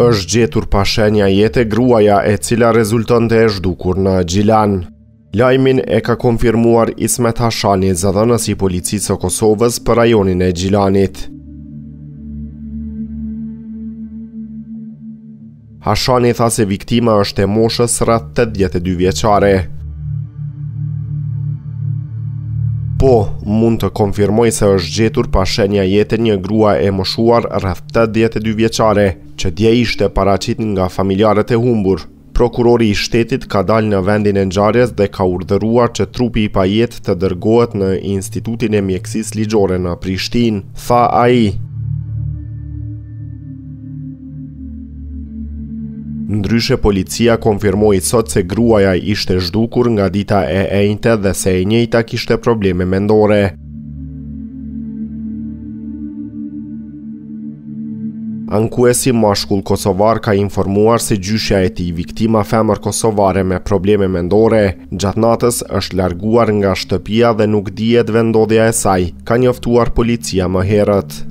është gjetur pa shenja jete gruaja e cila rezultonte e zhdukur në Gjilan. Lajmin e ka konfirmuar Ismet Hashani, zëdhënës i policisë së Kosovës për rajonin e Gjilanit. Hashani tha se viktima është e moshës rreth 82 vjeçare. Po, mund të konfirmoj se është gjetur pa shenja jete një grua e moshuar rreth 82 vjeçare, që dje ishte paraqit nga familjarët e humbur. Prokurori i shtetit ka dalë në vendin e ngjarjes dhe ka urdhëruar që trupi i pajetë të dërgohet në Institutin e Mjekësisë Ligjore në Prishtinë, tha ai. Ndryshe policia konfirmoi sot se gruaja ishte zhdukur nga dita e enjte dhe se e njëjta kishte probleme mendore. Ankuesi mashkull kosovar ka informuar se gjyshja e tij, viktima femër kosovare me probleme mendore, gjatë natës është larguar nga shtëpia dhe nuk dihet vendndodhja e saj, ka njoftuar policia më herët.